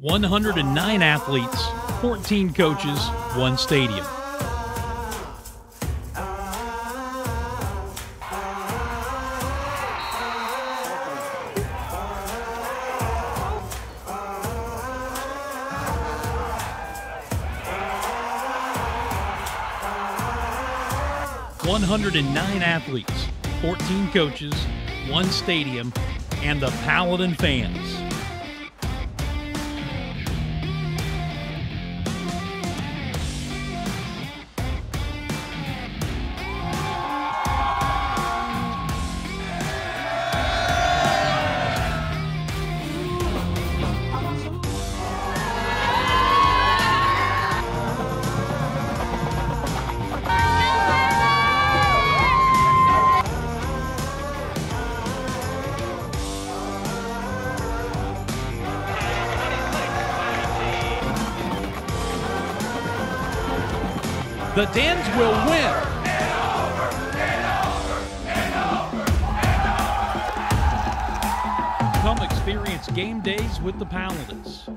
109 athletes, 14 coaches, one stadium. One hundred and nine athletes, fourteen coaches, one stadium, and the Paladin fans. The Dins will win. Come experience game days with the Paladins.